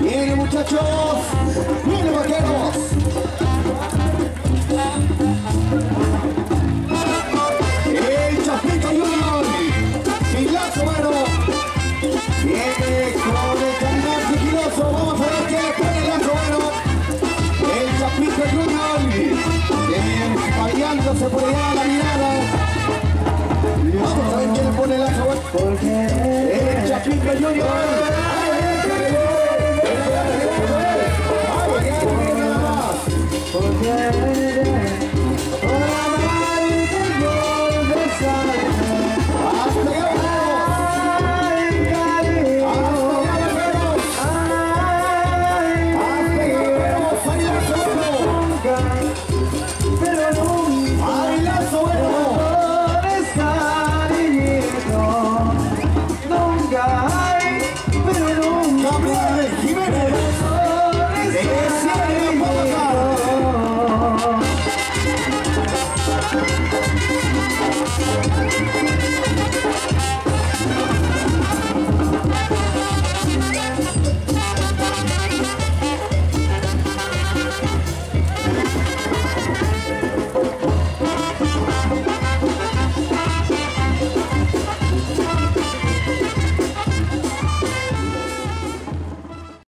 Miren muchachos, miren vaqueros. El Chapito Junior, Pilazo Mano, viene con el canal sigiloso, vamos a ver qué pone el Lazo Mano. El Chapito Junior, espallándose por allá la mirada. Vamos a ver quién pone el Lazo Mano. El Chapito Junior. Yeah.